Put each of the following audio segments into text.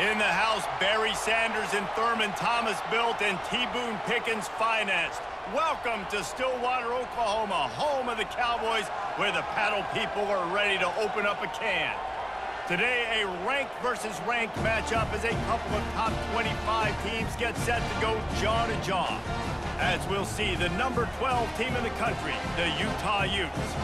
In the house, Barry Sanders and Thurman Thomas built and T. Boone Pickens financed. Welcome to Stillwater, Oklahoma, home of the Cowboys, where the paddle people are ready to open up a can. Today, a rank versus rank matchup as a couple of top 25 teams get set to go jaw to jaw. As we'll see, the number 12 team in the country, the Utah Utes,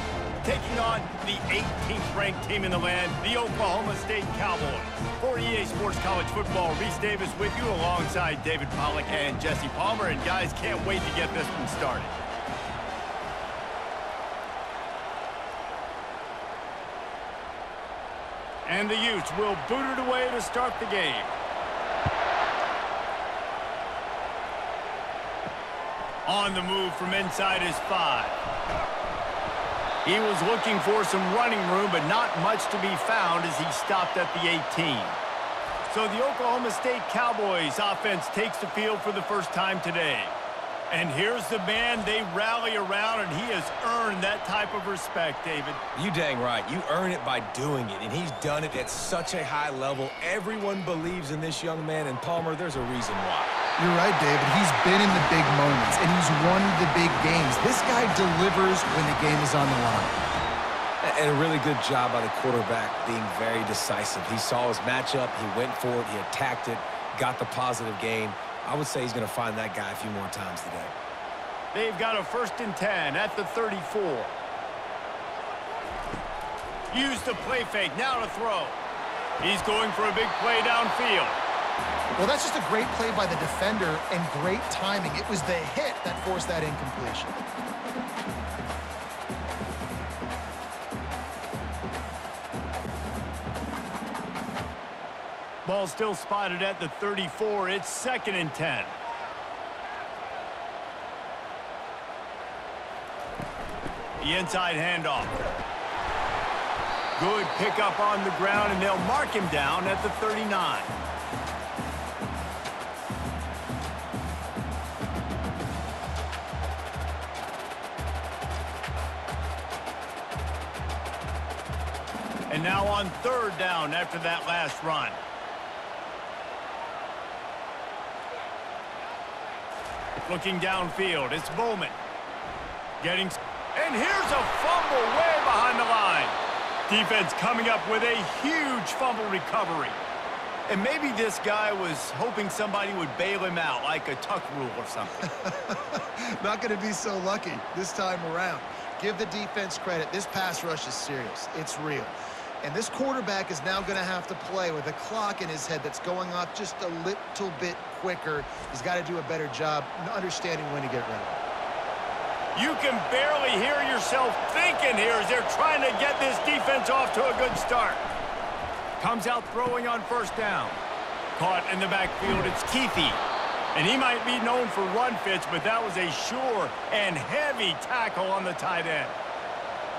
taking on the 18th ranked team in the land, the Oklahoma State Cowboys. For EA Sports College Football, Reese Davis with you alongside David Pollack and Jesse Palmer. And guys, can't wait to get this one started. And the Utes will boot it away to start the game. On the move from inside is five. He was looking for some running room, but not much to be found as he stopped at the 18. So the Oklahoma State Cowboys offense takes the field for the first time today. And here's the man they rally around, and he has earned that type of respect, David. You dang right. You earn it by doing it, and he's done it at such a high level. Everyone believes in this young man, and Palmer, there's a reason why. You're right, David. He's been in the big moments, and he's won the big games. This guy delivers when the game is on the line. And a really good job by the quarterback being very decisive. He saw his matchup, he went for it, he attacked it, got the positive gain. I would say he's going to find that guy a few more times today. They've got a first and 10 at the 34. Use the play fake, now to throw. He's going for a big play downfield. Well, that's just a great play by the defender and great timing. It was the hit that forced that incompletion. Ball still spotted at the 34. It's second and 10. The inside handoff. Good pickup on the ground, and they'll mark him down at the 39. Third down after that last run. Looking downfield, it's Bowman. Getting... And here's a fumble way behind the line. Defense coming up with a huge fumble recovery. And maybe this guy was hoping somebody would bail him out, like a tuck rule or something. Not going to be so lucky this time around. Give the defense credit. This pass rush is serious. It's real. And this quarterback is now going to have to play with a clock in his head that's going off just a little bit quicker. He's got to do a better job understanding when to get rid of it. You can barely hear yourself thinking here as they're trying to get this defense off to a good start. Comes out throwing on first down. Caught in the backfield, it's Keithy. And he might be known for run fits, but that was a sure and heavy tackle on the tight end.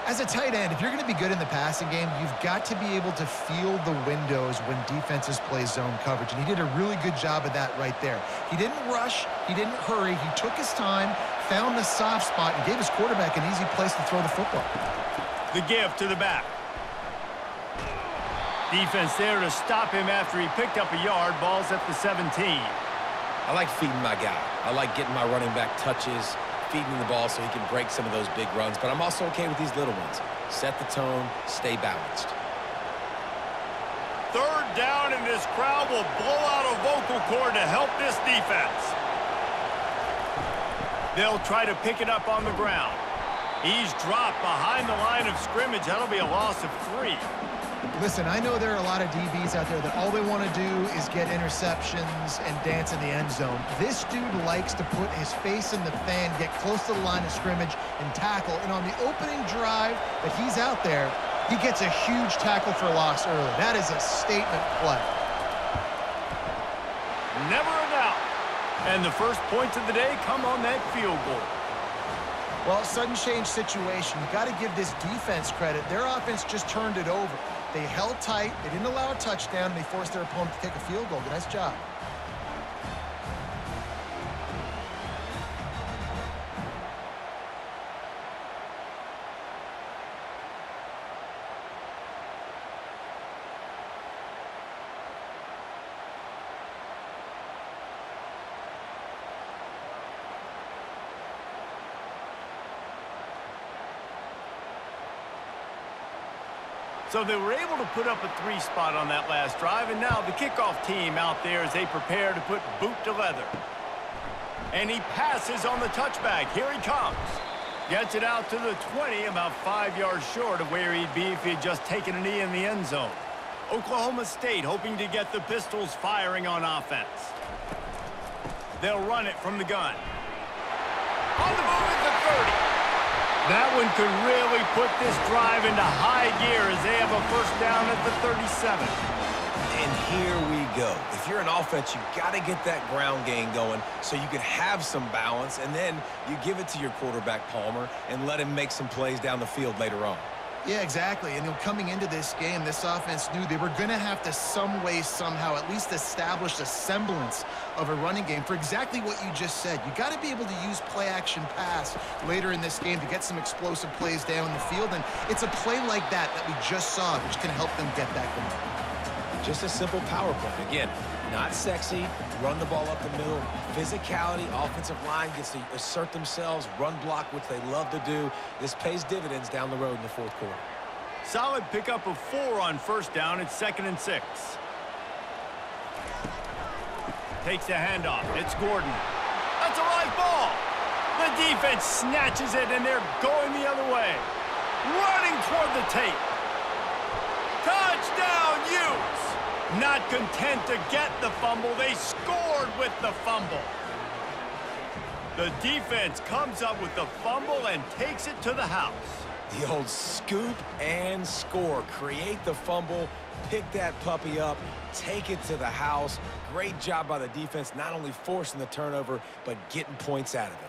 As a tight end, if you're going to be good in the passing game, you've got to be able to feel the windows when defenses play zone coverage. And he did a really good job of that right there. He didn't rush. He didn't hurry. He took his time, found the soft spot, and gave his quarterback an easy place to throw the football. The give to the back. Defense there to stop him after he picked up a yard. Ball's at the 17. I like feeding my guy. I like getting my running back touches, feeding the ball so he can break some of those big runs. But I'm also okay with these little ones. Set the tone, stay balanced. Third down, and this crowd will blow out a vocal cord to help this defense. They'll try to pick it up on the ground. He's dropped behind the line of scrimmage. That'll be a loss of three. Listen, I know there are a lot of DBs out there that all they want to do is get interceptions and dance in the end zone. This dude likes to put his face in the fan, get close to the line of scrimmage, and tackle. And on the opening drive that he's out there, he gets a huge tackle for loss early. That is a statement play. Never a doubt. And the first points of the day come on that field goal. Well, sudden change situation. you got to give this defense credit. Their offense just turned it over. They held tight. They didn't allow a touchdown. And They forced their opponent to take a field goal. Nice job. So they were able to put up a three spot on that last drive, and now the kickoff team out there as they prepare to put boot to leather. And he passes on the touchback. Here he comes. Gets it out to the 20, about five yards short of where he'd be if he had just taken a knee in the end zone. Oklahoma State hoping to get the Pistols firing on offense. They'll run it from the gun. On the move at the 30. That one could really put this drive into high gear as they have a first down at the 37. And here we go. If you're an offense, you got to get that ground game going so you can have some balance, and then you give it to your quarterback, Palmer, and let him make some plays down the field later on. Yeah, exactly. And you know, coming into this game, this offense knew they were going to have to some way, somehow, at least establish a semblance of a running game for exactly what you just said. You got to be able to use play-action pass later in this game to get some explosive plays down the field. And it's a play like that that we just saw, which can help them get that going. Just a simple power play. Again, not sexy, run the ball up the middle. Physicality, offensive line gets to assert themselves, run block, which they love to do. This pays dividends down the road in the fourth quarter. Solid pickup of four on first down. It's second and six. Takes the handoff. It's Gordon. That's a live ball. The defense snatches it, and they're going the other way. Running toward the tape. Touchdown, Utes! Not content to get the fumble, they scored with the fumble. The defense comes up with the fumble and takes it to the house. The old scoop and score. Create the fumble, pick that puppy up, take it to the house. Great job by the defense, not only forcing the turnover, but getting points out of it.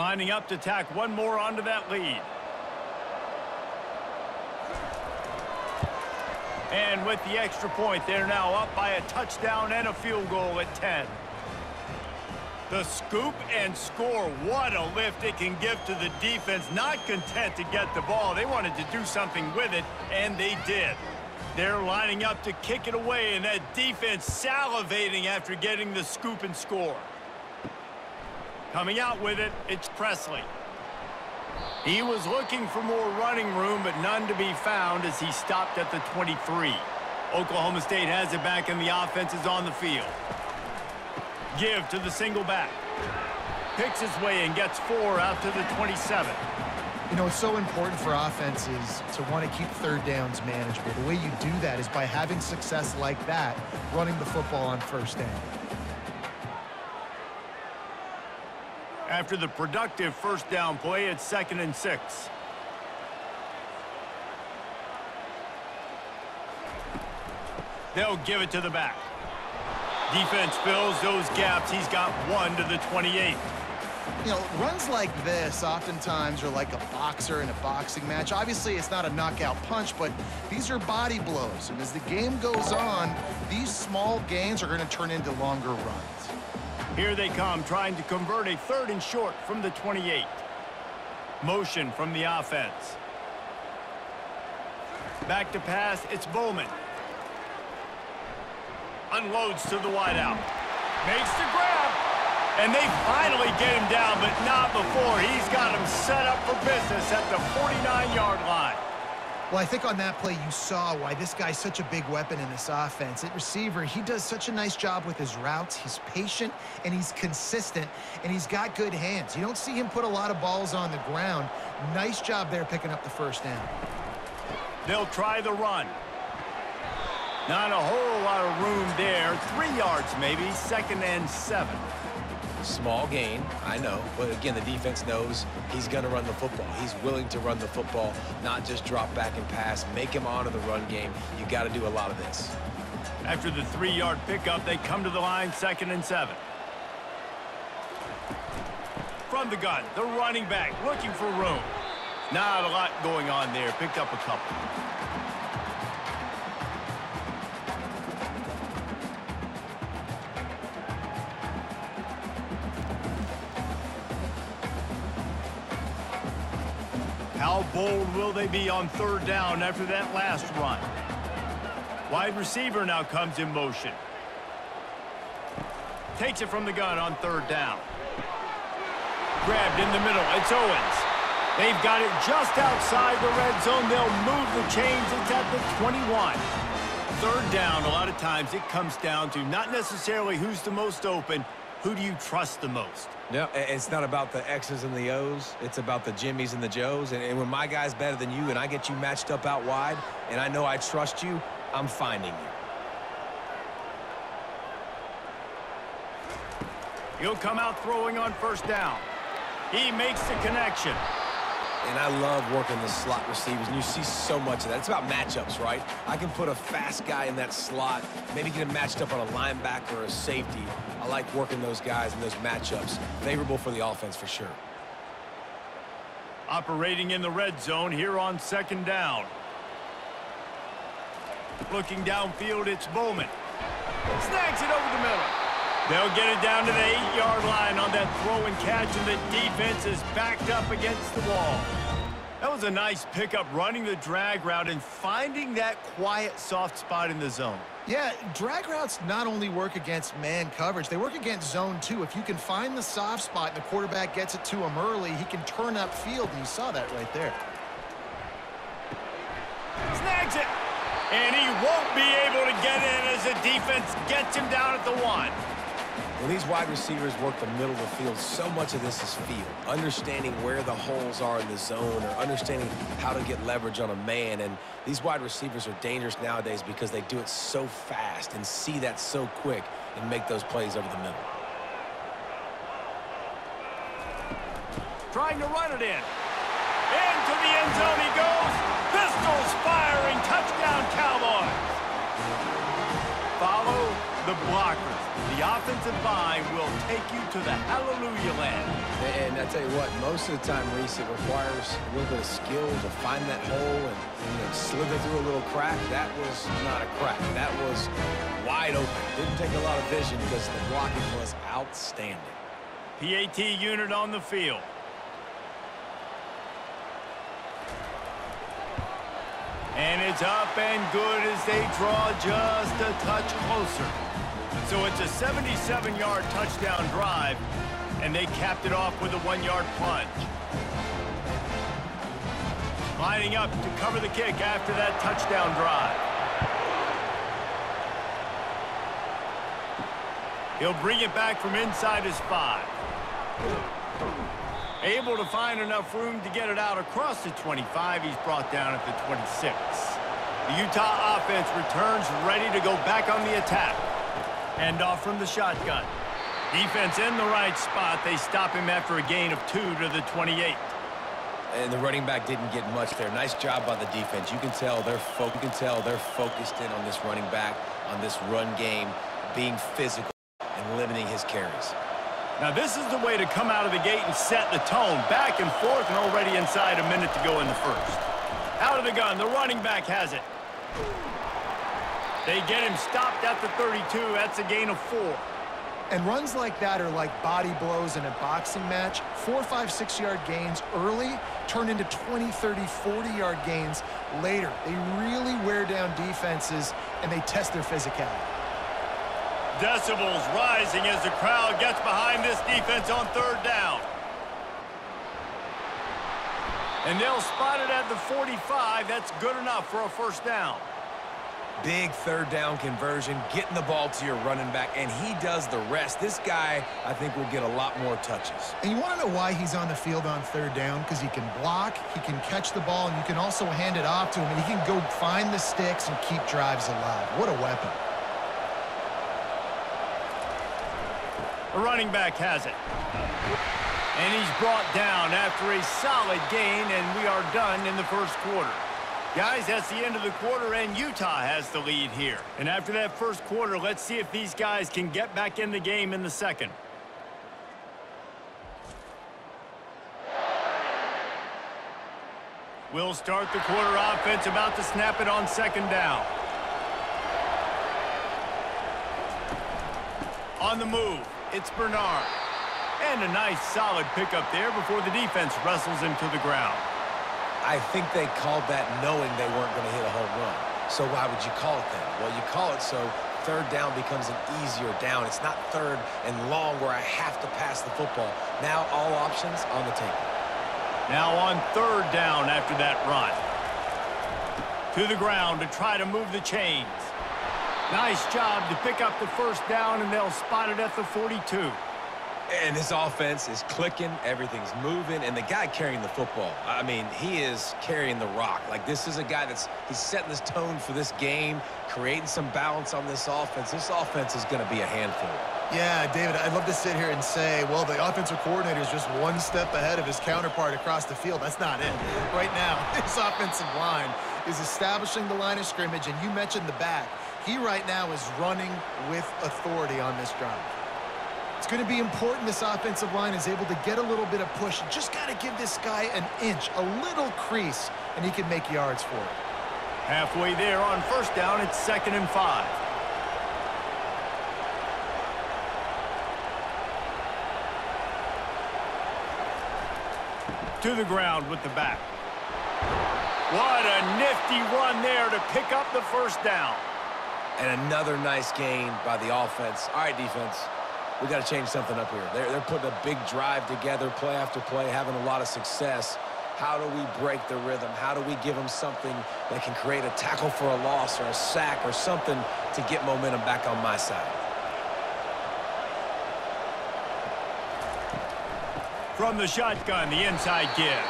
Lining up to tack one more onto that lead. And with the extra point, they're now up by a touchdown and a field goal at 10. The scoop and score, what a lift it can give to the defense. Not content to get the ball. They wanted to do something with it, and they did. They're lining up to kick it away, and that defense salivating after getting the scoop and score. Coming out with it, it's Presley. He was looking for more running room, but none to be found as he stopped at the 23. Oklahoma State has it back, and the offense is on the field. Give to the single back. Picks his way and gets four out to the 27. You know, it's so important for offenses to want to keep third downs manageable. The way you do that is by having success like that, running the football on first down. After the productive first down play, it's second and six. They'll give it to the back. Defense fills those gaps. He's got one to the 28. You know, runs like this oftentimes are like a boxer in a boxing match. Obviously, it's not a knockout punch, but these are body blows. And as the game goes on, these small gains are going to turn into longer runs. Here they come, trying to convert a third and short from the 28. Motion from the offense. Back to pass, it's Bowman. Unloads to the wideout. Makes the grab. And they finally get him down, but not before. He's got him set up for business at the 49-yard line. Well, I think on that play you saw why this guy's such a big weapon in this offense. At receiver, he does such a nice job with his routes. He's patient and he's consistent and he's got good hands. You don't see him put a lot of balls on the ground. Nice job there picking up the first down. They'll try the run. Not a whole lot of room there. Three yards maybe, second and seven. Small gain, I know. But again, the defense knows he's going to run the football. He's willing to run the football, not just drop back and pass. Make him onto the run game. you got to do a lot of this. After the three-yard pickup, they come to the line second and seven. From the gun, the running back looking for room. Not a lot going on there. Picked up a couple. How bold will they be on third down after that last run? Wide receiver now comes in motion. Takes it from the gun on third down. Grabbed in the middle. It's Owens. They've got it just outside the red zone. They'll move the chains. It's at the 21. Third down, a lot of times it comes down to not necessarily who's the most open, who do you trust the most? No, it's not about the X's and the O's. It's about the Jimmys and the Joes. And, and when my guy's better than you and I get you matched up out wide and I know I trust you, I'm finding you. He'll come out throwing on first down. He makes the connection. And I love working the slot receivers, and you see so much of that. It's about matchups, right? I can put a fast guy in that slot, maybe get him matched up on a linebacker or a safety. I like working those guys in those matchups. Favorable for the offense for sure. Operating in the red zone here on second down. Looking downfield, it's Bowman. Snags it over the middle. They'll get it down to the eight-yard line on that throw and catch, and the defense is backed up against the wall. That was a nice pickup, running the drag route and finding that quiet, soft spot in the zone. Yeah, drag routes not only work against man coverage, they work against zone too. If you can find the soft spot and the quarterback gets it to him early, he can turn up field, and you saw that right there. Snags it. And he won't be able to get in as the defense gets him down at the one. When these wide receivers work the middle of the field, so much of this is feel. Understanding where the holes are in the zone or understanding how to get leverage on a man. And these wide receivers are dangerous nowadays because they do it so fast and see that so quick and make those plays over the middle. Trying to run it in. Into the end zone he goes. Pistols firing. Touchdown, Cowboys. Follow the blockers. The offensive line will take you to the hallelujah land. And I tell you what, most of the time, Reese, it requires a little bit of skill to find that hole and you know, slither through a little crack. That was not a crack. That was wide open. Didn't take a lot of vision because the blocking was outstanding. PAT unit on the field. And it's up and good as they draw just a touch closer. So it's a 77-yard touchdown drive, and they capped it off with a one-yard plunge. Lining up to cover the kick after that touchdown drive. He'll bring it back from inside his five. Able to find enough room to get it out across the 25. He's brought down at the 26. The Utah offense returns ready to go back on the attack. Hand off from the shotgun. Defense in the right spot. They stop him after a gain of two to the 28. And the running back didn't get much there. Nice job by the defense. You can tell they're fo you can tell they're focused in on this running back, on this run game, being physical and limiting his carries. Now this is the way to come out of the gate and set the tone. Back and forth and already inside a minute to go in the first. Out of the gun, the running back has it. They get him stopped at the 32. That's a gain of four. And runs like that are like body blows in a boxing match. Four, five, six-yard gains early turn into 20, 30, 40-yard gains later. They really wear down defenses, and they test their physicality. Decibels rising as the crowd gets behind this defense on third down. And they'll spot it at the 45. That's good enough for a first down. Big third down conversion, getting the ball to your running back, and he does the rest. This guy, I think, will get a lot more touches. And you want to know why he's on the field on third down? Because he can block, he can catch the ball, and you can also hand it off to him, and he can go find the sticks and keep drives alive. What a weapon. The running back has it. And he's brought down after a solid gain, and we are done in the first quarter. Guys, that's the end of the quarter, and Utah has the lead here. And after that first quarter, let's see if these guys can get back in the game in the second. We'll start the quarter offense about to snap it on second down. On the move, it's Bernard. And a nice solid pickup there before the defense wrestles him to the ground. I think they called that knowing they weren't going to hit a home run. So why would you call it that? Well, you call it so third down becomes an easier down. It's not third and long where I have to pass the football. Now all options on the table. Now on third down after that run. To the ground to try to move the chains. Nice job to pick up the first down, and they'll spot it at the 42. And his offense is clicking, everything's moving, and the guy carrying the football, I mean, he is carrying the rock. Like, this is a guy that's he's setting this tone for this game, creating some balance on this offense. This offense is going to be a handful. Yeah, David, I'd love to sit here and say, well, the offensive coordinator is just one step ahead of his counterpart across the field. That's not it. Right now, his offensive line is establishing the line of scrimmage, and you mentioned the back. He right now is running with authority on this drive. It's going to be important this offensive line is able to get a little bit of push. just got to give this guy an inch, a little crease, and he can make yards for it. Halfway there on first down, it's second and five. To the ground with the back. What a nifty run there to pick up the first down. And another nice gain by the offense. All right, defense we got to change something up here. They're, they're putting a big drive together, play after play, having a lot of success. How do we break the rhythm? How do we give them something that can create a tackle for a loss or a sack or something to get momentum back on my side? From the shotgun, the inside give.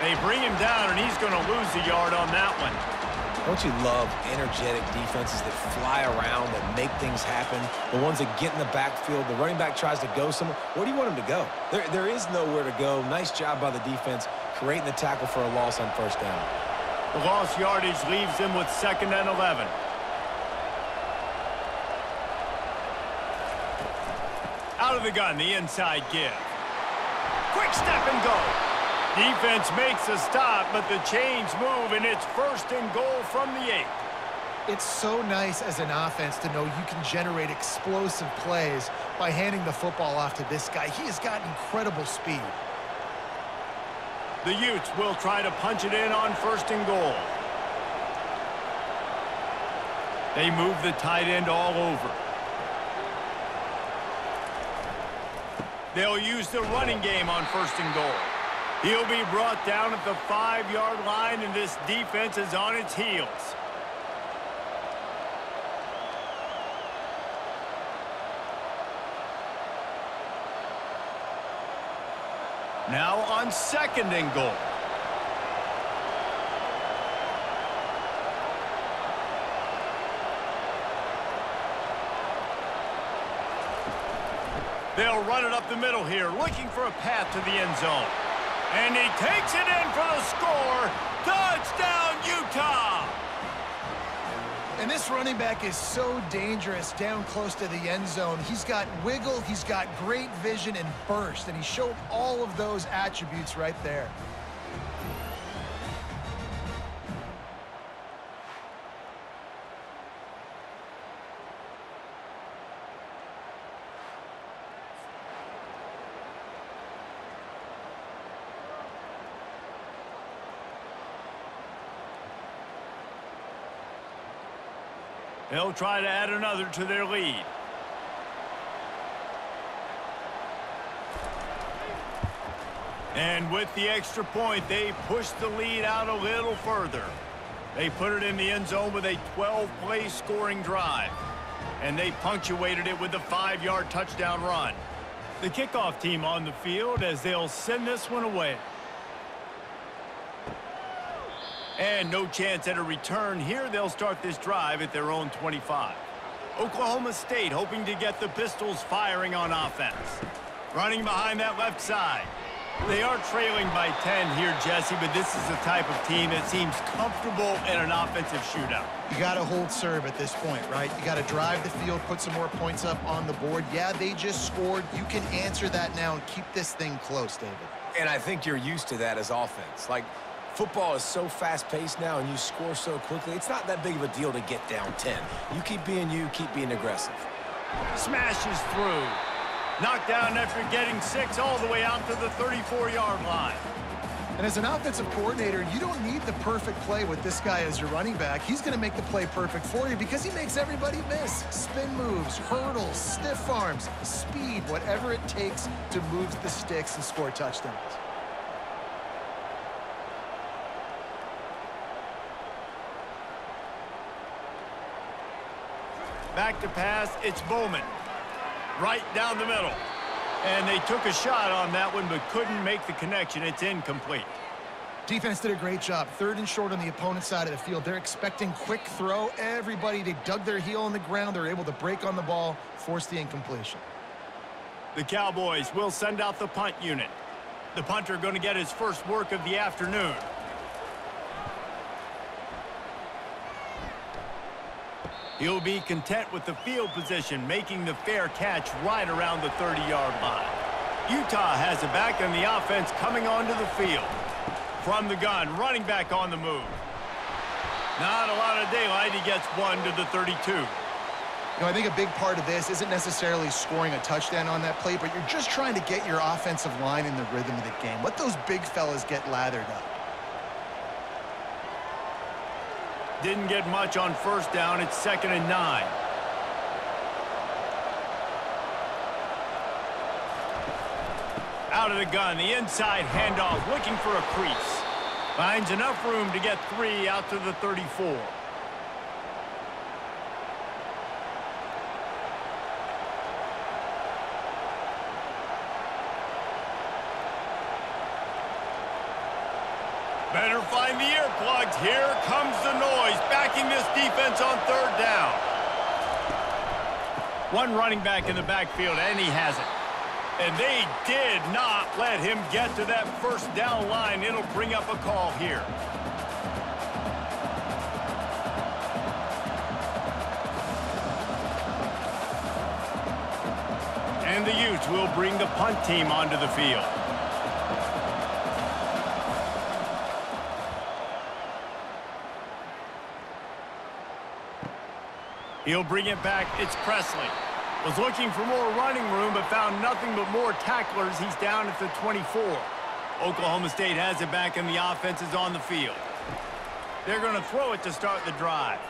They bring him down, and he's going to lose a yard on that one. Don't you love energetic defenses that fly around, that make things happen? The ones that get in the backfield, the running back tries to go somewhere. Where do you want him to go? There, there is nowhere to go. Nice job by the defense creating the tackle for a loss on first down. The lost yardage leaves him with second and 11. Out of the gun, the inside give. Quick step and go. Defense makes a stop, but the chains move, and it's first and goal from the eight. It's so nice as an offense to know you can generate explosive plays by handing the football off to this guy. He has got incredible speed. The Utes will try to punch it in on first and goal. They move the tight end all over. They'll use the running game on first and goal. He'll be brought down at the five-yard line, and this defense is on its heels. Now on second and goal. They'll run it up the middle here, looking for a path to the end zone. And he takes it in for the score. Touchdown, Utah! And this running back is so dangerous down close to the end zone. He's got wiggle, he's got great vision and burst, and he showed all of those attributes right there. Try to add another to their lead. And with the extra point, they push the lead out a little further. They put it in the end zone with a 12-play scoring drive. And they punctuated it with a five-yard touchdown run. The kickoff team on the field as they'll send this one away. And no chance at a return here. They'll start this drive at their own 25. Oklahoma State hoping to get the Pistols firing on offense. Running behind that left side. They are trailing by 10 here, Jesse, but this is the type of team that seems comfortable in an offensive shootout. You got to hold serve at this point, right? You got to drive the field, put some more points up on the board. Yeah, they just scored. You can answer that now and keep this thing close, David. And I think you're used to that as offense. Like, Football is so fast-paced now and you score so quickly, it's not that big of a deal to get down 10. You keep being you, keep being aggressive. Smashes through. Knocked down after getting six all the way out to the 34-yard line. And as an offensive coordinator, you don't need the perfect play with this guy as your running back. He's going to make the play perfect for you because he makes everybody miss. Spin moves, hurdles, stiff arms, speed, whatever it takes to move the sticks and score touchdowns. Back to pass, it's Bowman. Right down the middle. And they took a shot on that one, but couldn't make the connection. It's incomplete. Defense did a great job. Third and short on the opponent's side of the field. They're expecting quick throw. Everybody, they dug their heel on the ground. They're able to break on the ball, force the incompletion. The Cowboys will send out the punt unit. The punter going to get his first work of the afternoon. He'll be content with the field position, making the fair catch right around the 30-yard line. Utah has it back, and the offense coming onto the field. From the gun, running back on the move. Not a lot of daylight. He gets one to the 32. You know, I think a big part of this isn't necessarily scoring a touchdown on that play, but you're just trying to get your offensive line in the rhythm of the game. Let those big fellas get lathered up. Didn't get much on first down. It's second and nine. Out of the gun, the inside handoff, looking for a crease. Finds enough room to get three out to the 34. Better find the earplugs. Here comes the noise, backing this defense on third down. One running back in the backfield, and he has it. And they did not let him get to that first down line. It'll bring up a call here. And the Utes will bring the punt team onto the field. He'll bring it back. It's Presley. Was looking for more running room, but found nothing but more tacklers. He's down at the 24. Oklahoma State has it back, and the offense is on the field. They're going to throw it to start the drive.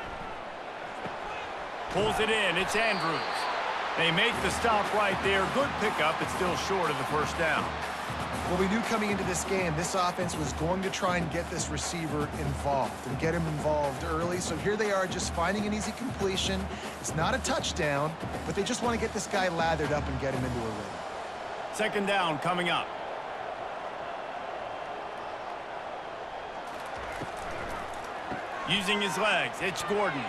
Pulls it in. It's Andrews. They make the stop right there. Good pickup. It's still short of the first down. Well, we knew coming into this game, this offense was going to try and get this receiver involved and get him involved early. So here they are just finding an easy completion. It's not a touchdown, but they just want to get this guy lathered up and get him into a rhythm. Second down coming up. Using his legs, it's Gordon.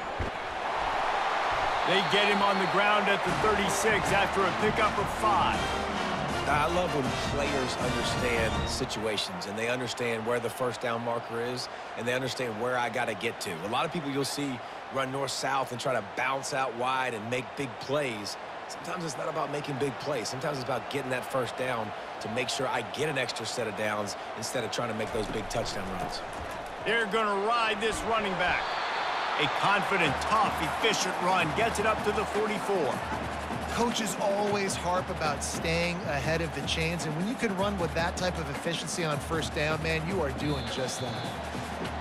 They get him on the ground at the 36 after a pickup of five. I love when players understand situations and they understand where the first down marker is and they understand where I got to get to. A lot of people you'll see run north-south and try to bounce out wide and make big plays. Sometimes it's not about making big plays. Sometimes it's about getting that first down to make sure I get an extra set of downs instead of trying to make those big touchdown runs. They're going to ride this running back. A confident, tough, efficient run gets it up to the 44. Coaches always harp about staying ahead of the chains, and when you can run with that type of efficiency on first down, man, you are doing just that.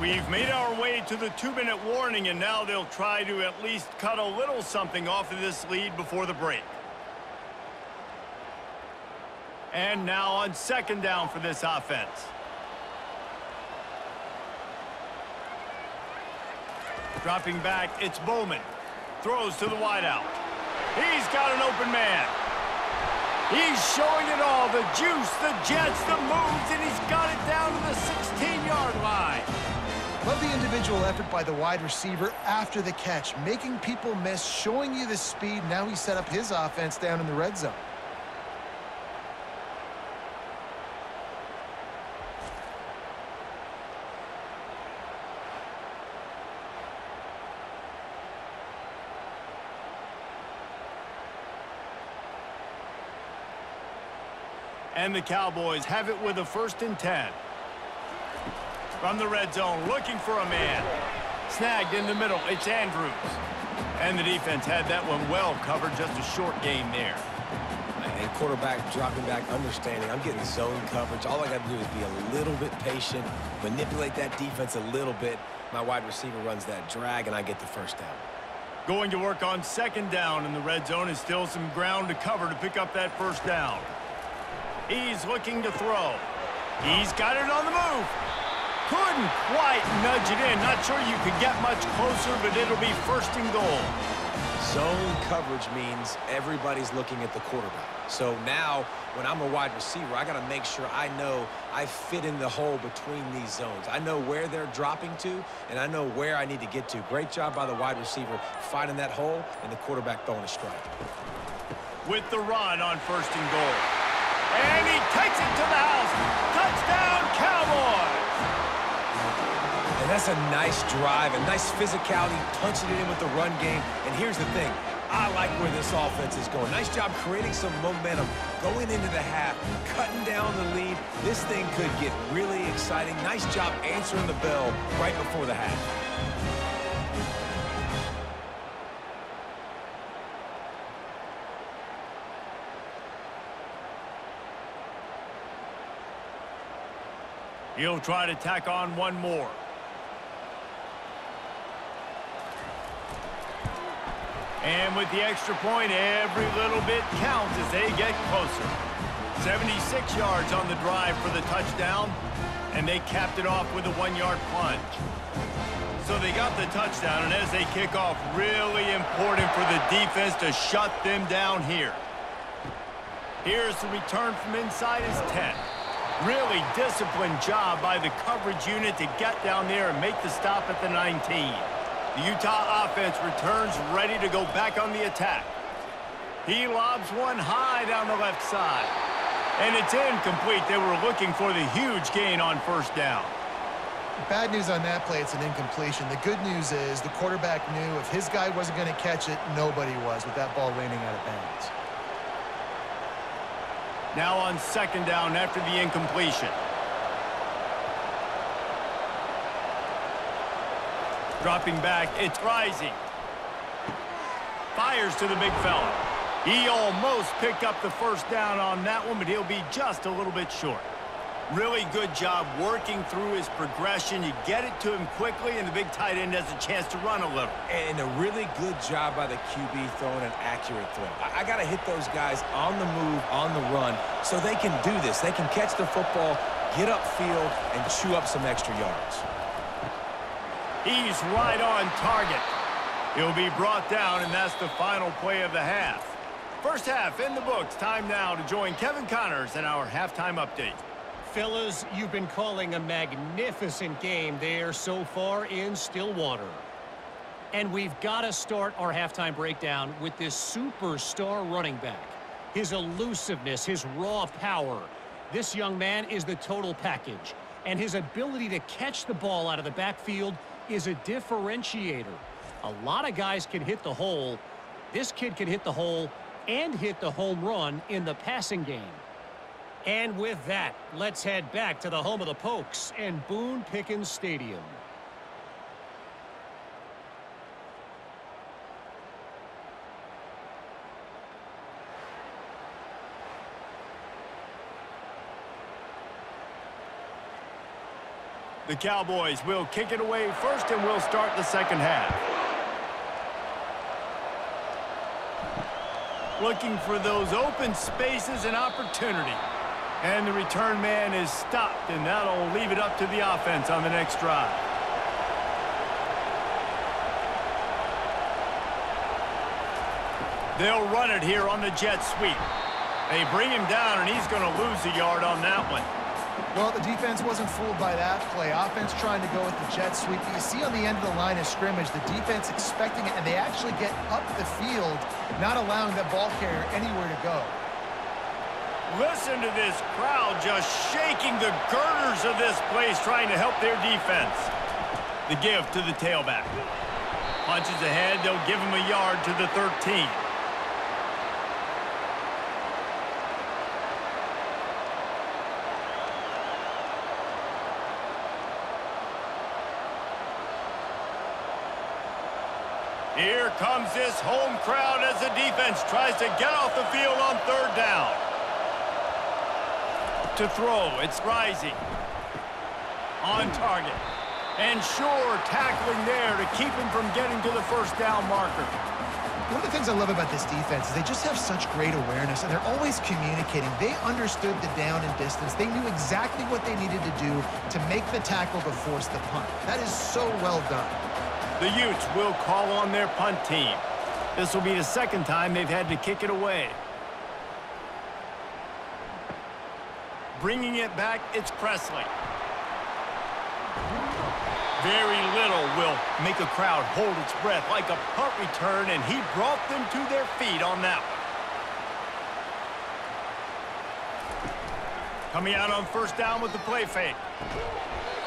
We've made our way to the two-minute warning, and now they'll try to at least cut a little something off of this lead before the break. And now on second down for this offense. Dropping back, it's Bowman. Throws to the wideout. He's got an open man. He's showing it all. The juice, the jets, the moves, and he's got it down to the 16-yard line. Love the individual effort by the wide receiver after the catch, making people miss, showing you the speed. Now he set up his offense down in the red zone. And the Cowboys have it with a first and 10. From the red zone, looking for a man. Snagged in the middle, it's Andrews. And the defense had that one well covered, just a short game there. And quarterback dropping back, understanding I'm getting zone coverage. All I got to do is be a little bit patient, manipulate that defense a little bit. My wide receiver runs that drag, and I get the first down. Going to work on second down in the red zone is still some ground to cover to pick up that first down. He's looking to throw. He's got it on the move. Couldn't quite nudge it in. Not sure you could get much closer, but it'll be first and goal. Zone coverage means everybody's looking at the quarterback. So now, when I'm a wide receiver, I got to make sure I know I fit in the hole between these zones. I know where they're dropping to, and I know where I need to get to. Great job by the wide receiver finding that hole, and the quarterback throwing a strike. With the run on first and goal. And he takes it to the house. Touchdown, Cowboys! And that's a nice drive, a nice physicality, punching it in with the run game. And here's the thing. I like where this offense is going. Nice job creating some momentum, going into the half, cutting down the lead. This thing could get really exciting. Nice job answering the bell right before the half. He'll try to tack on one more. And with the extra point, every little bit counts as they get closer. 76 yards on the drive for the touchdown, and they capped it off with a one-yard plunge. So they got the touchdown, and as they kick off, really important for the defense to shut them down here. Here's the return from inside his 10. Really disciplined job by the coverage unit to get down there and make the stop at the 19. The Utah offense returns ready to go back on the attack. He lobs one high down the left side. And it's incomplete. They were looking for the huge gain on first down. Bad news on that play, it's an incompletion. The good news is the quarterback knew if his guy wasn't going to catch it, nobody was with that ball landing out of bounds. Now on second down after the incompletion. Dropping back, it's Rising. Fires to the big fella. He almost picked up the first down on that one, but he'll be just a little bit short. Really good job working through his progression. You get it to him quickly, and the big tight end has a chance to run a little. And a really good job by the QB throwing an accurate throw. I, I got to hit those guys on the move, on the run, so they can do this. They can catch the football, get upfield, and chew up some extra yards. He's right on target. He'll be brought down, and that's the final play of the half. First half in the books. Time now to join Kevin Connors in our halftime update. Fellas, you've been calling a magnificent game there so far in Stillwater. And we've got to start our halftime breakdown with this superstar running back. His elusiveness, his raw power. This young man is the total package. And his ability to catch the ball out of the backfield is a differentiator. A lot of guys can hit the hole. This kid can hit the hole and hit the home run in the passing game. And with that, let's head back to the home of the Pokes and Boone Pickens Stadium. The Cowboys will kick it away first and we'll start the second half. Looking for those open spaces and opportunity. And the return man is stopped, and that'll leave it up to the offense on the next drive. They'll run it here on the jet sweep. They bring him down, and he's going to lose a yard on that one. Well, the defense wasn't fooled by that play. Offense trying to go with the jet sweep. You see on the end of the line of scrimmage, the defense expecting it, and they actually get up the field, not allowing that ball carrier anywhere to go. Listen to this crowd just shaking the girders of this place trying to help their defense. The give to the tailback. Punches ahead, they'll give him a yard to the 13. Here comes this home crowd as the defense tries to get off the field on third down. To throw. It's rising. On target. And sure, tackling there to keep him from getting to the first down marker. One of the things I love about this defense is they just have such great awareness, and they're always communicating. They understood the down and distance. They knew exactly what they needed to do to make the tackle to force the punt. That is so well done. The Utes will call on their punt team. This will be the second time they've had to kick it away. Bringing it back, it's Presley. Very little will make a crowd hold its breath like a punt return, and he brought them to their feet on that one. Coming out on first down with the play fake.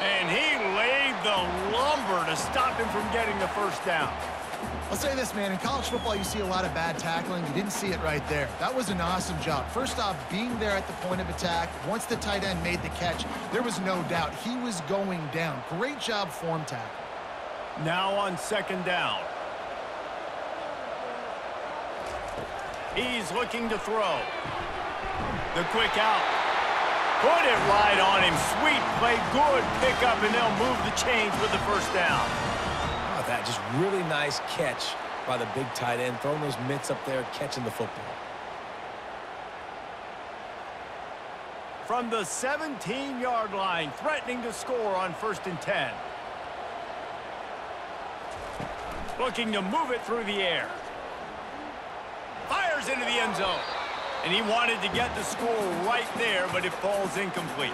And he laid the lumber to stop him from getting the first down. I'll say this, man. In college football, you see a lot of bad tackling. You didn't see it right there. That was an awesome job. First off, being there at the point of attack. Once the tight end made the catch, there was no doubt he was going down. Great job form tackle. Now on second down. He's looking to throw. The quick out. Put it right on him. Sweet play. Good pickup, and they'll move the chains with the first down. That just really nice catch by the big tight end, throwing those mitts up there, catching the football. From the 17-yard line, threatening to score on first and 10. Looking to move it through the air. Fires into the end zone. And he wanted to get the score right there, but it falls incomplete.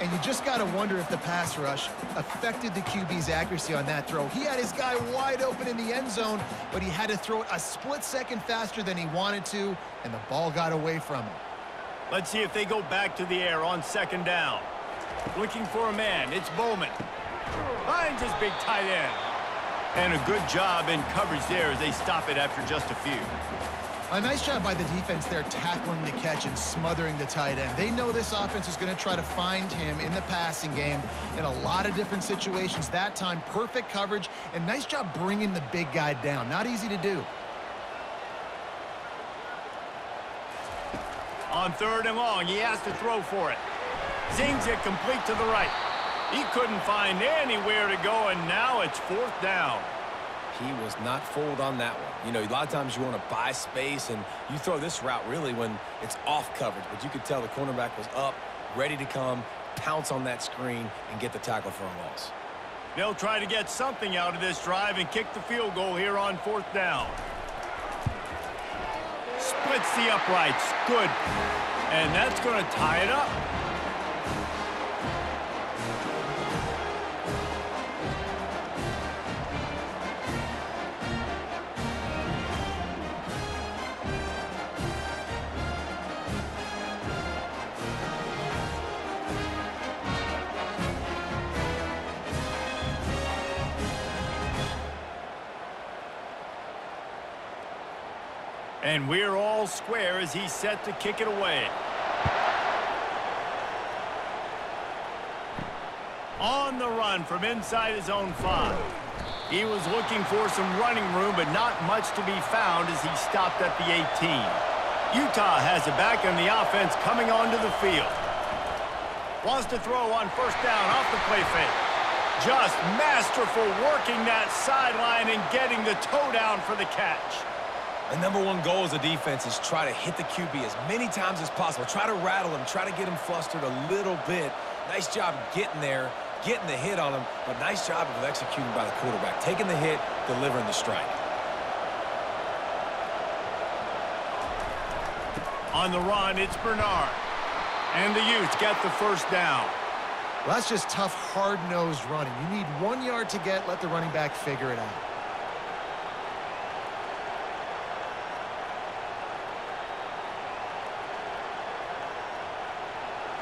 And you just got to wonder if the pass rush affected the QB's accuracy on that throw. He had his guy wide open in the end zone, but he had to throw it a split second faster than he wanted to, and the ball got away from him. Let's see if they go back to the air on second down. Looking for a man. It's Bowman. Finds his big tight end. And a good job in coverage there as they stop it after just a few. A nice job by the defense there tackling the catch and smothering the tight end. They know this offense is going to try to find him in the passing game in a lot of different situations. That time, perfect coverage and nice job bringing the big guy down. Not easy to do. On third and long, he has to throw for it. Zings it complete to the right. He couldn't find anywhere to go, and now it's fourth down. He was not fooled on that one. You know, a lot of times you want to buy space, and you throw this route really when it's off coverage. But you could tell the cornerback was up, ready to come, pounce on that screen, and get the tackle for a loss. They'll try to get something out of this drive and kick the field goal here on fourth down. Splits the uprights. Good. And that's going to tie it up. And we're all square as he's set to kick it away. On the run from inside his own five. He was looking for some running room, but not much to be found as he stopped at the 18. Utah has it back on the offense coming onto the field. Wants to throw on first down off the play fake. Just masterful working that sideline and getting the toe down for the catch. The number one goal as a defense is try to hit the QB as many times as possible. Try to rattle him. Try to get him flustered a little bit. Nice job getting there, getting the hit on him, but nice job of executing by the quarterback. Taking the hit, delivering the strike. On the run, it's Bernard. And the Utes get the first down. Well, that's just tough, hard-nosed running. You need one yard to get, let the running back figure it out.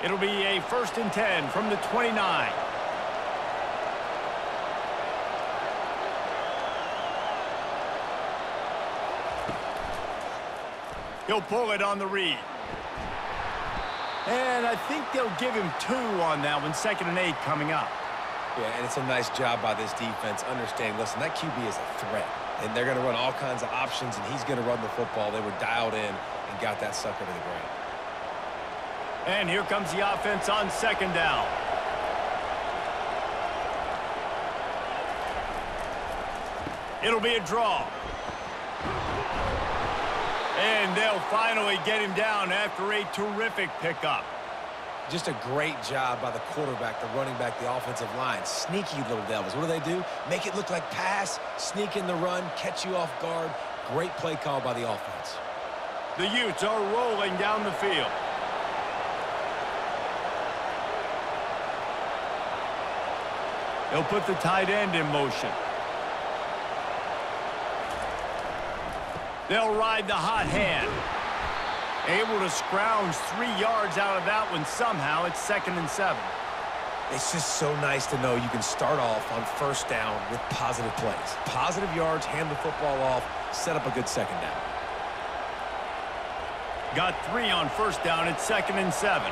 It'll be a first and 10 from the 29. He'll pull it on the read. And I think they'll give him two on that one, second and eight coming up. Yeah, and it's a nice job by this defense understanding, listen, that QB is a threat. And they're going to run all kinds of options, and he's going to run the football. They were dialed in and got that sucker to the ground. And here comes the offense on second down. It'll be a draw. And they'll finally get him down after a terrific pickup. Just a great job by the quarterback, the running back, the offensive line. Sneaky little devils. What do they do? Make it look like pass, sneak in the run, catch you off guard. Great play call by the offense. The Utes are rolling down the field. They'll put the tight end in motion. They'll ride the hot hand. Able to scrounge three yards out of that one somehow. It's second and seven. It's just so nice to know you can start off on first down with positive plays. Positive yards, hand the football off, set up a good second down. Got three on first down. It's second and seven.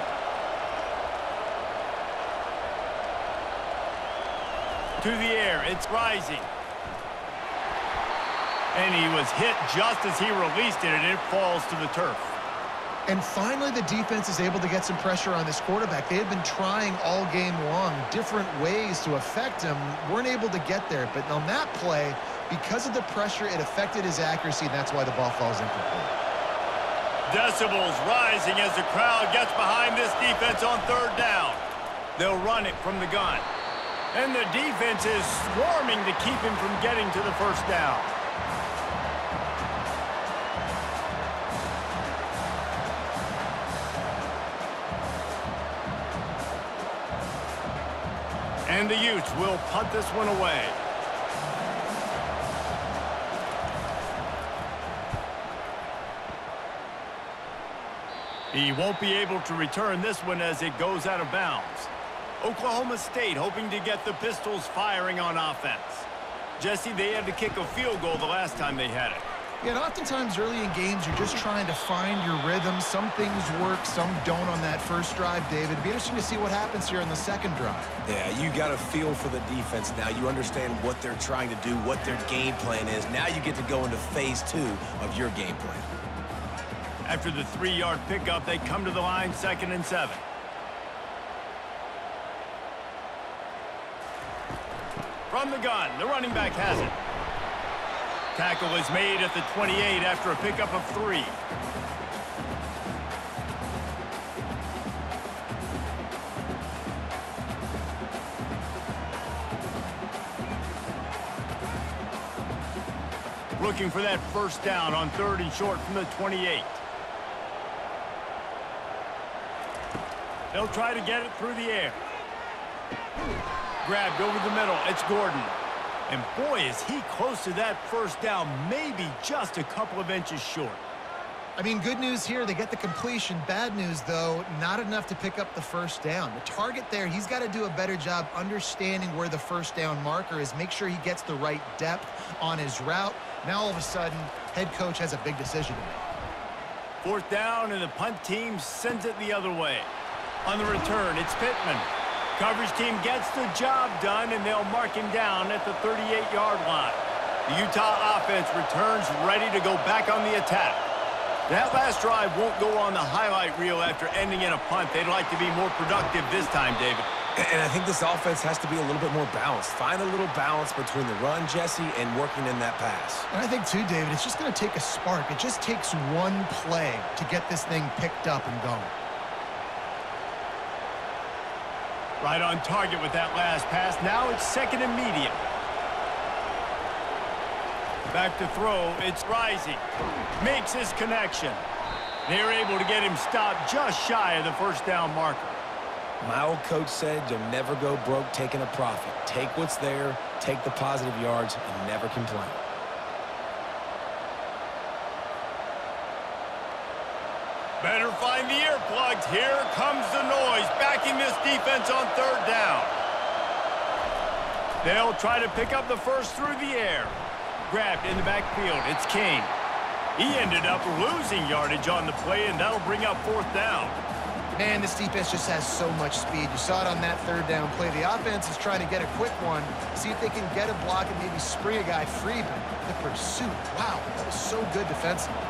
To the air. It's rising. And he was hit just as he released it, and it falls to the turf. And finally, the defense is able to get some pressure on this quarterback. They had been trying all game long different ways to affect him, weren't able to get there. But on that play, because of the pressure, it affected his accuracy, and that's why the ball falls incomplete. Decibels rising as the crowd gets behind this defense on third down. They'll run it from the gun. And the defense is swarming to keep him from getting to the first down. And the Utes will punt this one away. He won't be able to return this one as it goes out of bounds. Oklahoma State hoping to get the Pistols firing on offense. Jesse, they had to kick a field goal the last time they had it. Yeah, and oftentimes early in games, you're just trying to find your rhythm. Some things work, some don't on that first drive, David. It'd be interesting to see what happens here in the second drive. Yeah, you got a feel for the defense now. You understand what they're trying to do, what their game plan is. Now you get to go into phase two of your game plan. After the three-yard pickup, they come to the line second and seven. From the gun, the running back has it. Tackle is made at the 28 after a pickup of three. Looking for that first down on third and short from the 28. They'll try to get it through the air. Grabbed over the middle. It's Gordon. And boy, is he close to that first down, maybe just a couple of inches short. I mean, good news here, they get the completion. Bad news, though, not enough to pick up the first down. The target there, he's got to do a better job understanding where the first down marker is, make sure he gets the right depth on his route. Now, all of a sudden, head coach has a big decision to make. Fourth down, and the punt team sends it the other way. On the return, it's Pittman. Coverage team gets the job done, and they'll mark him down at the 38-yard line. The Utah offense returns ready to go back on the attack. That last drive won't go on the highlight reel after ending in a punt. They'd like to be more productive this time, David. And I think this offense has to be a little bit more balanced. Find a little balance between the run, Jesse, and working in that pass. And I think, too, David, it's just going to take a spark. It just takes one play to get this thing picked up and going. Right on target with that last pass. Now it's second and medium. Back to throw. It's rising. Makes his connection. They're able to get him stopped just shy of the first down marker. My old coach said you'll never go broke taking a profit. Take what's there, take the positive yards, and never complain. Better find the earplugs. Here comes the noise, backing this defense on third down. They'll try to pick up the first through the air. Grabbed in the backfield. It's Kane. He ended up losing yardage on the play, and that'll bring up fourth down. Man, this defense just has so much speed. You saw it on that third down play. The offense is trying to get a quick one, see if they can get a block and maybe spring a guy free, but the pursuit, wow, that was so good defensively.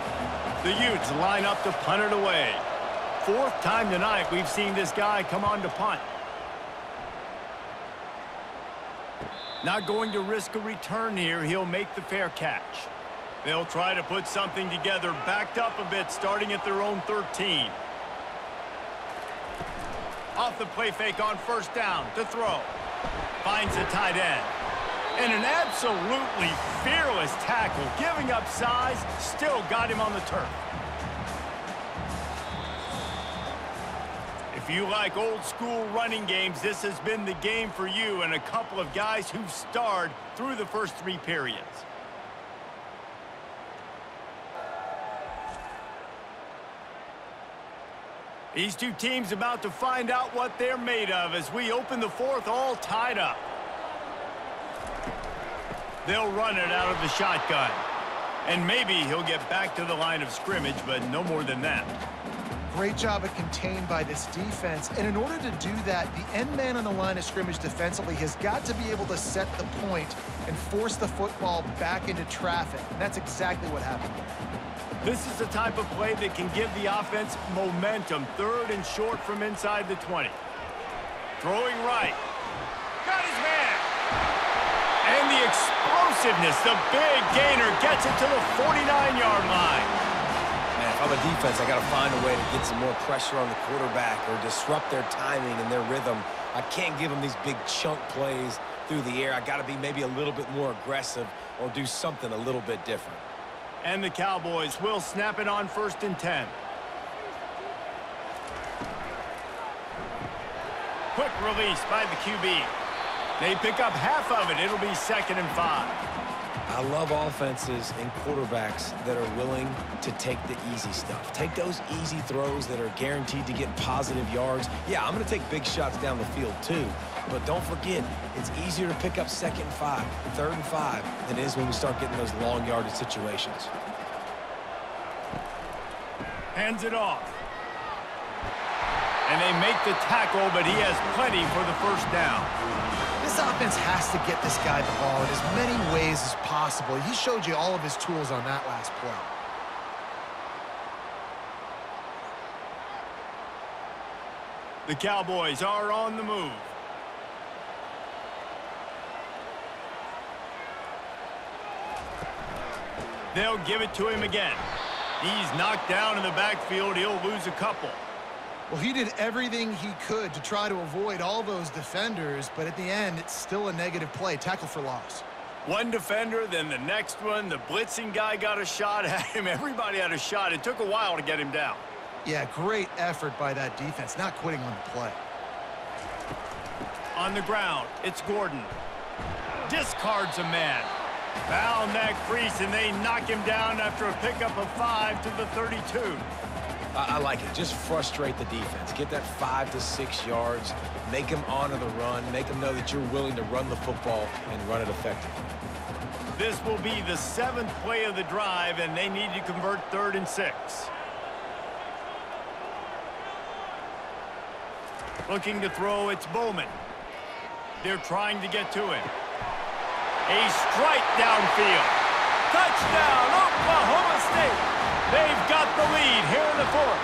The Utes line up to punt it away. Fourth time tonight we've seen this guy come on to punt. Not going to risk a return here. He'll make the fair catch. They'll try to put something together, backed up a bit, starting at their own 13. Off the play fake on first down to throw. Finds a tight end. And an absolutely fearless tackle, giving up size, still got him on the turf. If you like old school running games, this has been the game for you and a couple of guys who've starred through the first three periods. These two teams about to find out what they're made of as we open the fourth all tied up. They'll run it out of the shotgun. And maybe he'll get back to the line of scrimmage, but no more than that. Great job of contained by this defense. And in order to do that, the end man on the line of scrimmage defensively has got to be able to set the point and force the football back into traffic. And that's exactly what happened. This is the type of play that can give the offense momentum. Third and short from inside the 20. Throwing right. Got his man. And the explosiveness, the big gainer gets it to the 49-yard line. I'm a defense, I got to find a way to get some more pressure on the quarterback or disrupt their timing and their rhythm. I can't give them these big chunk plays through the air. I got to be maybe a little bit more aggressive or do something a little bit different. And the Cowboys will snap it on first and 10. Quick release by the QB. They pick up half of it. It'll be second and five. I love offenses and quarterbacks that are willing to take the easy stuff. Take those easy throws that are guaranteed to get positive yards. Yeah, I'm going to take big shots down the field too. But don't forget, it's easier to pick up second and five, third and five than it is when we start getting those long yardage situations. Hands it off. And they make the tackle, but he has plenty for the first down. Offense has to get this guy the ball in as many ways as possible. He showed you all of his tools on that last play. The Cowboys are on the move. They'll give it to him again. He's knocked down in the backfield. He'll lose a couple. Well, he did everything he could to try to avoid all those defenders, but at the end, it's still a negative play. Tackle for loss. One defender, then the next one. The blitzing guy got a shot at him. Everybody had a shot. It took a while to get him down. Yeah, great effort by that defense, not quitting on the play. On the ground, it's Gordon. Discards a man. Found that crease, and they knock him down after a pickup of five to the 32. I, I like it. Just frustrate the defense. Get that five to six yards. Make them honor the run. Make them know that you're willing to run the football and run it effectively. This will be the seventh play of the drive, and they need to convert third and six. Looking to throw, it's Bowman. They're trying to get to him. A strike downfield. Touchdown, Oklahoma State. They've got the lead here in the fourth.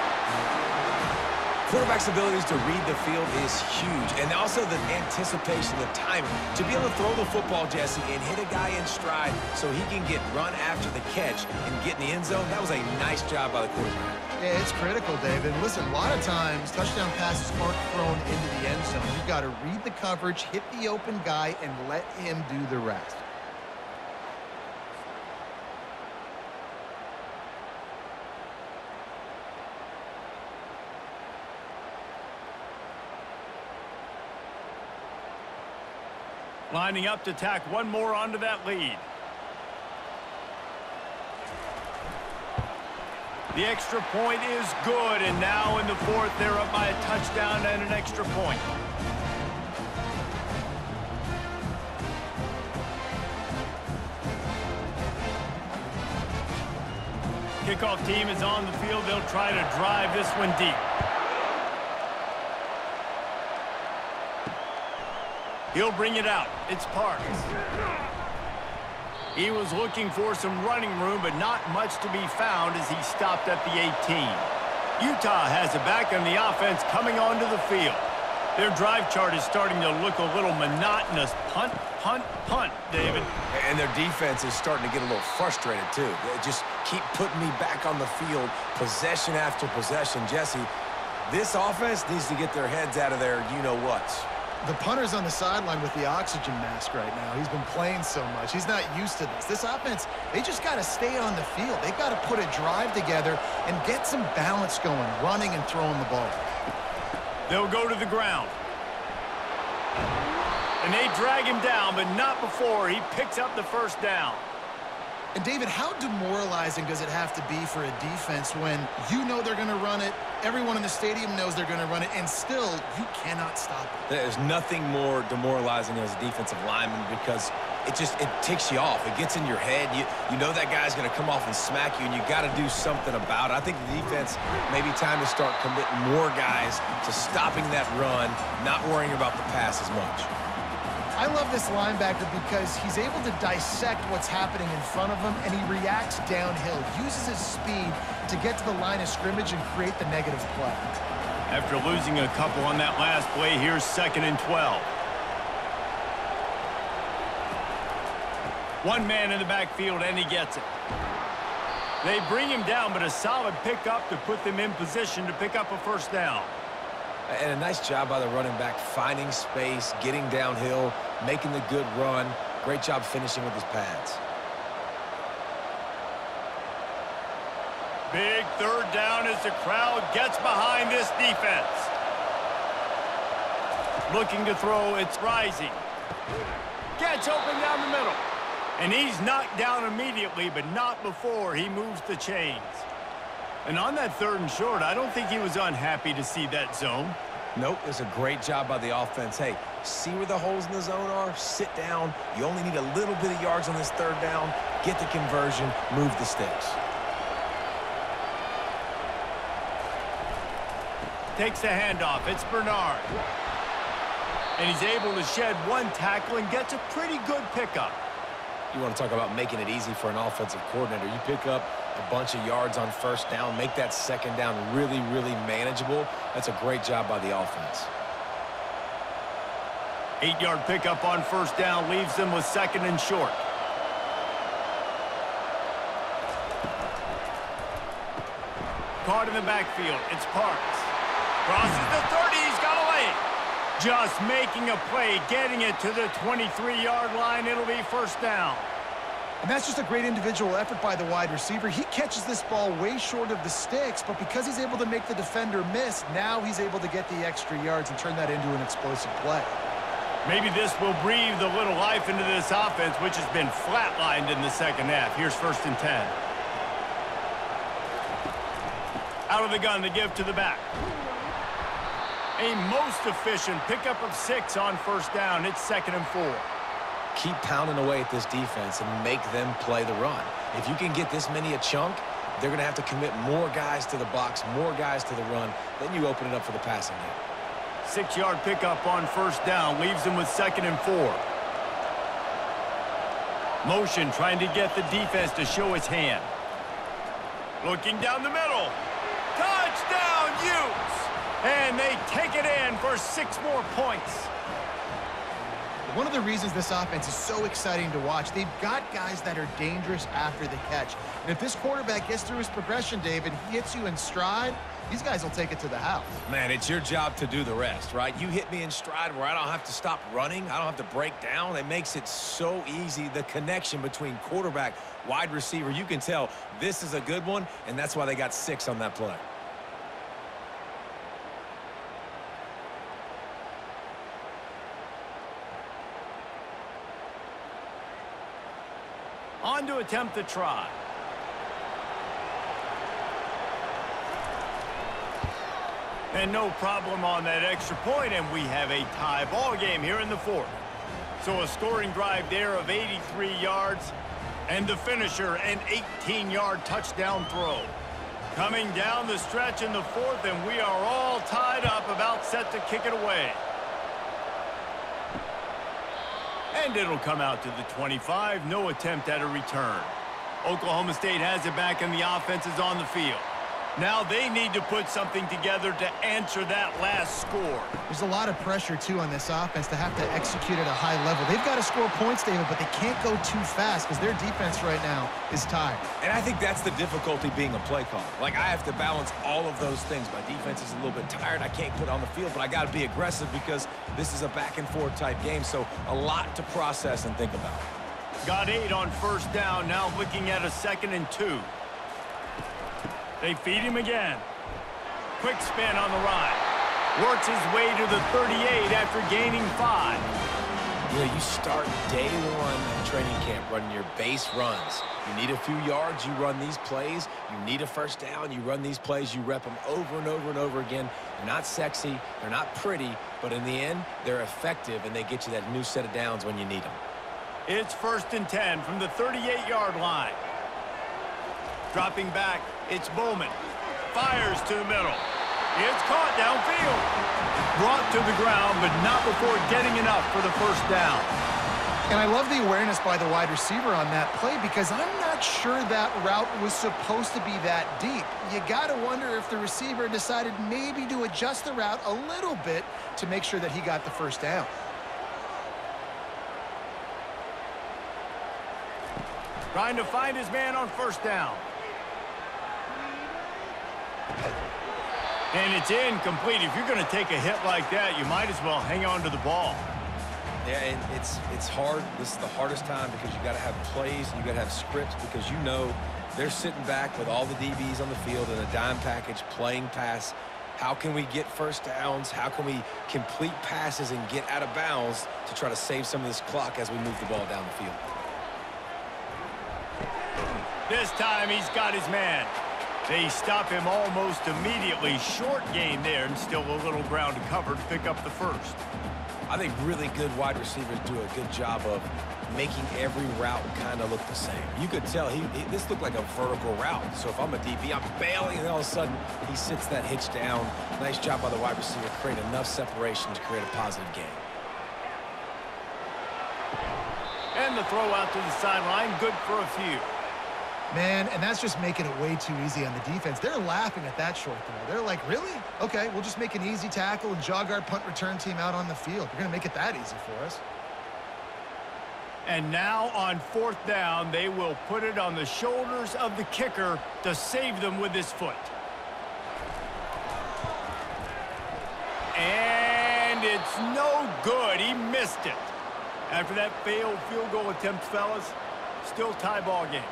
Quarterback's abilities to read the field is huge. And also the anticipation, the timing. To be able to throw the football, Jesse, and hit a guy in stride so he can get run after the catch and get in the end zone, that was a nice job by the quarterback. Yeah, it's critical, David. Listen, a lot of times touchdown passes aren't thrown into the end zone. You've got to read the coverage, hit the open guy, and let him do the rest. Lining up to tack one more onto that lead. The extra point is good, and now in the fourth, they're up by a touchdown and an extra point. Kickoff team is on the field. They'll try to drive this one deep. He'll bring it out. It's Parks. He was looking for some running room, but not much to be found as he stopped at the 18. Utah has it back on the offense coming onto the field. Their drive chart is starting to look a little monotonous. Punt, punt, punt, David. And their defense is starting to get a little frustrated, too. They just keep putting me back on the field, possession after possession. Jesse, this offense needs to get their heads out of there you-know-whats. The punter's on the sideline with the oxygen mask right now. He's been playing so much. He's not used to this. This offense, they just got to stay on the field. They got to put a drive together and get some balance going, running and throwing the ball. They'll go to the ground. And they drag him down, but not before he picks up the first down. And David, how demoralizing does it have to be for a defense when you know they're going to run it, everyone in the stadium knows they're going to run it, and still you cannot stop it? There's nothing more demoralizing as a defensive lineman because it just it ticks you off. It gets in your head. You you know that guy's going to come off and smack you, and you got to do something about it. I think the defense maybe time to start committing more guys to stopping that run, not worrying about the pass as much. I love this linebacker because he's able to dissect what's happening in front of him, and he reacts downhill, uses his speed to get to the line of scrimmage and create the negative play. After losing a couple on that last play, here's second and 12. One man in the backfield, and he gets it. They bring him down, but a solid pickup to put them in position to pick up a first down. And a nice job by the running back, finding space, getting downhill, making the good run. Great job finishing with his pads. Big third down as the crowd gets behind this defense. Looking to throw, it's rising. Gets open down the middle. And he's knocked down immediately, but not before he moves the chains. And on that third and short, I don't think he was unhappy to see that zone. Nope, it's a great job by the offense. Hey, see where the holes in the zone are? Sit down. You only need a little bit of yards on this third down. Get the conversion. Move the sticks. Takes the handoff. It's Bernard. And he's able to shed one tackle and gets a pretty good pickup. You want to talk about making it easy for an offensive coordinator. You pick up a bunch of yards on first down, make that second down really, really manageable. That's a great job by the offense. Eight-yard pickup on first down leaves them with second and short. Caught in the backfield. It's Parks. Crosses the 30. He's got a lane. Just making a play, getting it to the 23-yard line. It'll be first down. And that's just a great individual effort by the wide receiver. He catches this ball way short of the sticks, but because he's able to make the defender miss, now he's able to get the extra yards and turn that into an explosive play. Maybe this will breathe a little life into this offense, which has been flatlined in the second half. Here's first and 10. Out of the gun to give to the back. A most efficient pickup of six on first down. It's second and four. Keep pounding away at this defense and make them play the run. If you can get this many a chunk, they're going to have to commit more guys to the box, more guys to the run. Then you open it up for the passing game. Six-yard pickup on first down leaves them with second and four. Motion trying to get the defense to show his hand. Looking down the middle. Touchdown, Utes! And they take it in for six more points. One of the reasons this offense is so exciting to watch, they've got guys that are dangerous after the catch. And if this quarterback gets through his progression, David, he hits you in stride, these guys will take it to the house. Man, it's your job to do the rest, right? You hit me in stride where I don't have to stop running. I don't have to break down. It makes it so easy, the connection between quarterback, wide receiver. You can tell this is a good one, and that's why they got six on that play. To attempt the try. And no problem on that extra point, and we have a tie ball game here in the fourth. So a scoring drive there of 83 yards, and the finisher, an 18-yard touchdown throw. Coming down the stretch in the fourth, and we are all tied up, about set to kick it away. And it'll come out to the 25. No attempt at a return. Oklahoma State has it back, and the offense is on the field. Now they need to put something together to answer that last score. There's a lot of pressure, too, on this offense to have to execute at a high level. They've got to score points, David, but they can't go too fast because their defense right now is tired. And I think that's the difficulty being a play caller. Like, I have to balance all of those things. My defense is a little bit tired. I can't put on the field, but I got to be aggressive because this is a back-and-forth type game, so a lot to process and think about. Got eight on first down, now looking at a second and two. They feed him again. Quick spin on the ride. Works his way to the 38 after gaining five. You know, you start day one in training camp running your base runs. You need a few yards, you run these plays. You need a first down, you run these plays. You rep them over and over and over again. They're not sexy, they're not pretty, but in the end, they're effective, and they get you that new set of downs when you need them. It's first and 10 from the 38-yard line. Dropping back, it's Bowman. Fires to the middle. It's caught downfield. Brought to the ground, but not before getting enough for the first down. And I love the awareness by the wide receiver on that play because I'm not sure that route was supposed to be that deep. You got to wonder if the receiver decided maybe to adjust the route a little bit to make sure that he got the first down. Trying to find his man on first down. And it's incomplete. If you're going to take a hit like that, you might as well hang on to the ball. Yeah, and it's it's hard. This is the hardest time because you got to have plays and you got to have scripts because you know they're sitting back with all the DBs on the field in a dime package playing pass. How can we get first downs? How can we complete passes and get out of bounds to try to save some of this clock as we move the ball down the field? This time he's got his man. They stop him almost immediately. Short gain there and still a little ground to cover to pick up the first. I think really good wide receivers do a good job of making every route kind of look the same. You could tell he, he, this looked like a vertical route. So if I'm a DB, I'm bailing, and then all of a sudden he sits that hitch down. Nice job by the wide receiver, create enough separation to create a positive gain. And the throw out to the sideline, good for a few. Man, and that's just making it way too easy on the defense. They're laughing at that short throw. They're like, really? Okay, we'll just make an easy tackle and jog our punt return team out on the field. You're going to make it that easy for us. And now on fourth down, they will put it on the shoulders of the kicker to save them with his foot. And it's no good. He missed it. After that failed field goal attempt, fellas, still tie ball game.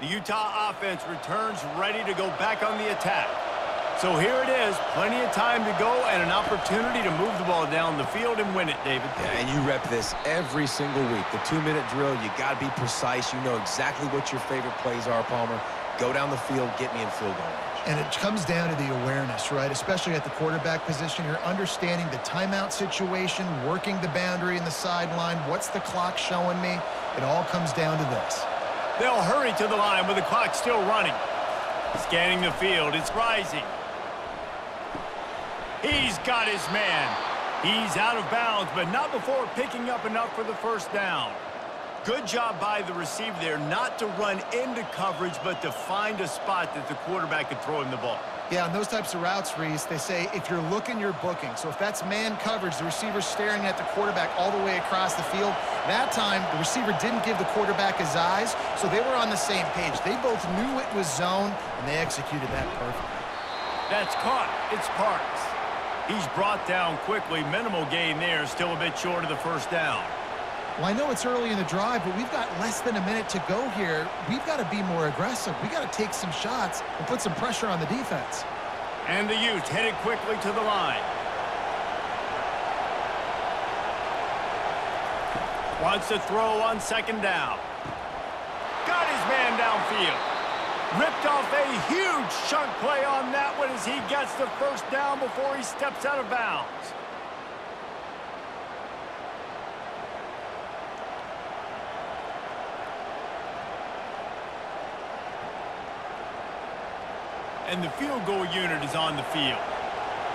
The Utah offense returns ready to go back on the attack. So here it is, plenty of time to go and an opportunity to move the ball down the field and win it, David. Yeah, and you rep this every single week. The two-minute drill, you got to be precise. You know exactly what your favorite plays are, Palmer. Go down the field, get me in field goal range. And it comes down to the awareness, right? Especially at the quarterback position. You're understanding the timeout situation, working the boundary in the sideline. What's the clock showing me? It all comes down to this. They'll hurry to the line with the clock still running. Scanning the field, it's rising. He's got his man. He's out of bounds, but not before picking up enough for the first down. Good job by the receiver there not to run into coverage, but to find a spot that the quarterback could throw him the ball. Yeah, on those types of routes, Reese, they say if you're looking, you're booking. So if that's man coverage, the receiver's staring at the quarterback all the way across the field. That time, the receiver didn't give the quarterback his eyes, so they were on the same page. They both knew it was zone, and they executed that perfectly. That's caught. It's Parks. He's brought down quickly. Minimal gain there. Still a bit short of the first down. Well, I know it's early in the drive, but we've got less than a minute to go here. We've got to be more aggressive. We've got to take some shots and put some pressure on the defense. And the Utes headed quickly to the line. Wants to throw on second down. Got his man downfield. Ripped off a huge chunk play on that one as he gets the first down before he steps out of bounds. And the field goal unit is on the field.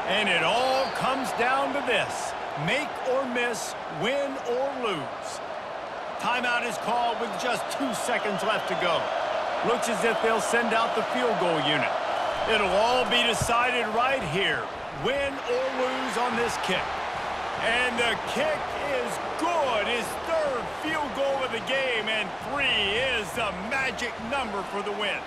And it all comes down to this. Make or miss, win or lose. Timeout is called with just two seconds left to go. Looks as if they'll send out the field goal unit. It'll all be decided right here, win or lose on this kick. And the kick is good. His third field goal of the game, and three is the magic number for the win.